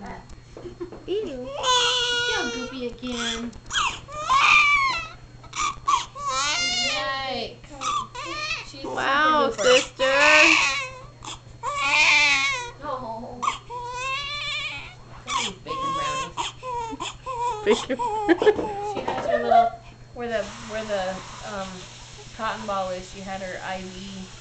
that. Ew. Feel goopy again. Yikes. Wow, sister. Oh. She has her little where the where the um, cotton ball is. She had her IV